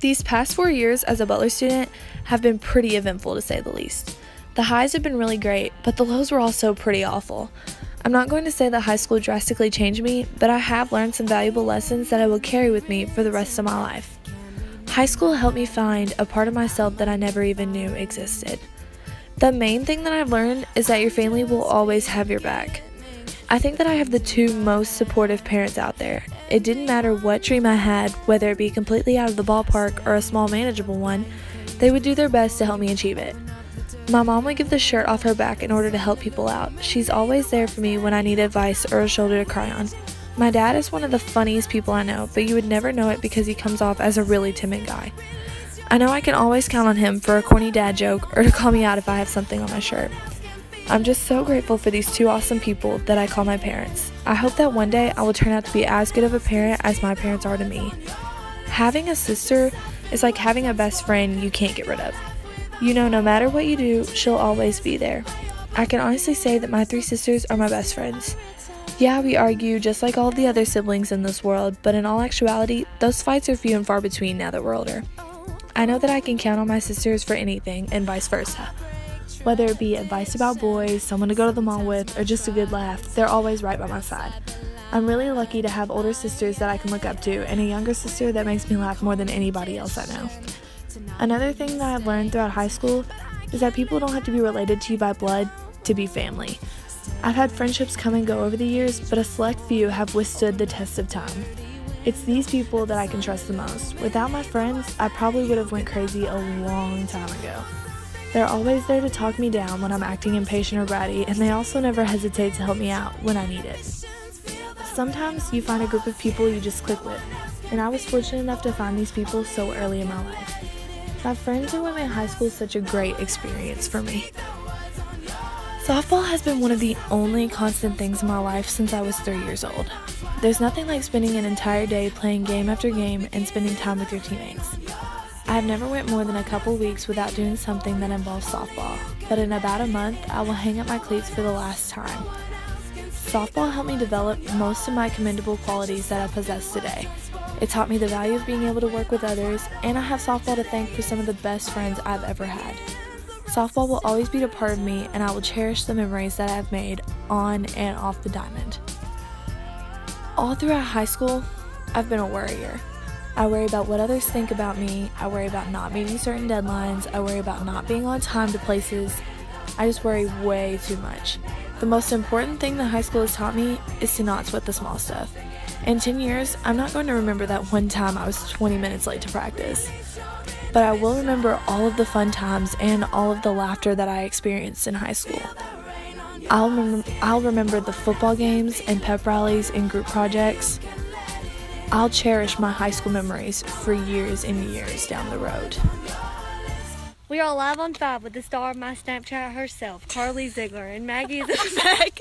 These past four years as a Butler student have been pretty eventful to say the least. The highs have been really great, but the lows were also pretty awful. I'm not going to say that high school drastically changed me, but I have learned some valuable lessons that I will carry with me for the rest of my life. High school helped me find a part of myself that I never even knew existed. The main thing that I've learned is that your family will always have your back. I think that I have the two most supportive parents out there. It didn't matter what dream I had, whether it be completely out of the ballpark or a small manageable one, they would do their best to help me achieve it. My mom would give the shirt off her back in order to help people out. She's always there for me when I need advice or a shoulder to cry on. My dad is one of the funniest people I know, but you would never know it because he comes off as a really timid guy. I know I can always count on him for a corny dad joke or to call me out if I have something on my shirt. I'm just so grateful for these two awesome people that I call my parents. I hope that one day I will turn out to be as good of a parent as my parents are to me. Having a sister is like having a best friend you can't get rid of. You know, no matter what you do, she'll always be there. I can honestly say that my three sisters are my best friends. Yeah, we argue just like all the other siblings in this world, but in all actuality, those fights are few and far between now that we're older. I know that I can count on my sisters for anything, and vice versa. Whether it be advice about boys, someone to go to the mall with, or just a good laugh, they're always right by my side. I'm really lucky to have older sisters that I can look up to and a younger sister that makes me laugh more than anybody else I know. Another thing that I've learned throughout high school is that people don't have to be related to you by blood to be family. I've had friendships come and go over the years, but a select few have withstood the test of time. It's these people that I can trust the most. Without my friends, I probably would have went crazy a long time ago. They're always there to talk me down when I'm acting impatient or bratty, and they also never hesitate to help me out when I need it. Sometimes you find a group of people you just click with, and I was fortunate enough to find these people so early in my life. My friends who went in high school is such a great experience for me. Softball has been one of the only constant things in my life since I was three years old. There's nothing like spending an entire day playing game after game and spending time with your teammates. I have never went more than a couple weeks without doing something that involves softball, but in about a month I will hang up my cleats for the last time. Softball helped me develop most of my commendable qualities that I possess today. It taught me the value of being able to work with others, and I have softball to thank for some of the best friends I've ever had. Softball will always be a part of me, and I will cherish the memories that I've made on and off the diamond. All throughout high school, I've been a worrier. I worry about what others think about me. I worry about not meeting certain deadlines. I worry about not being on time to places. I just worry way too much. The most important thing that high school has taught me is to not sweat the small stuff. In 10 years, I'm not going to remember that one time I was 20 minutes late to practice. But I will remember all of the fun times and all of the laughter that I experienced in high school. I'll, rem- I'll remember the football games and pep rallies and group projects. I'll cherish my high school memories for years and years down the road. We are live on five with the star of my Snapchat herself, Carly Ziegler, and Maggie is in the back.